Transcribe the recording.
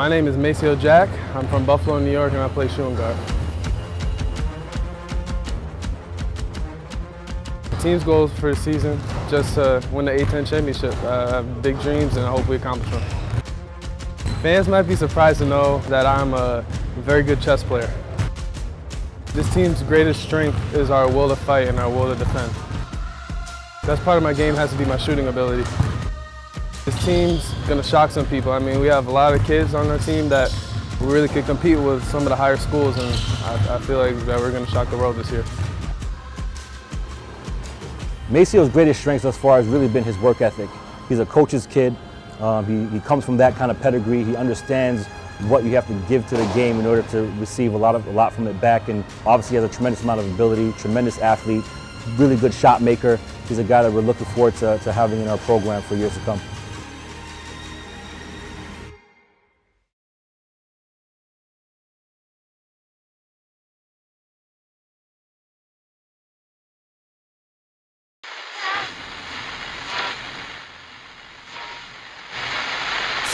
My name is Maceo Jack. I'm from Buffalo, New York, and I play shooting guard. The team's goals for the season, just to win the A-10 championship. Have big dreams and I hope we accomplish them. Fans might be surprised to know that I'm a very good chess player. This team's greatest strength is our will to fight and our will to defend. That's part of my game has to be my shooting ability. This team's gonna shock some people. I mean, we have a lot of kids on our team that really could compete with some of the higher schools, and I, I feel like that we're gonna shock the world this year. Maceo's greatest strength thus far has really been his work ethic. He's a coach's kid. Um, he, he comes from that kind of pedigree. He understands what you have to give to the game in order to receive a lot of a lot from it back. And obviously, he has a tremendous amount of ability. Tremendous athlete. Really good shot maker. He's a guy that we're looking forward to, to having in our program for years to come.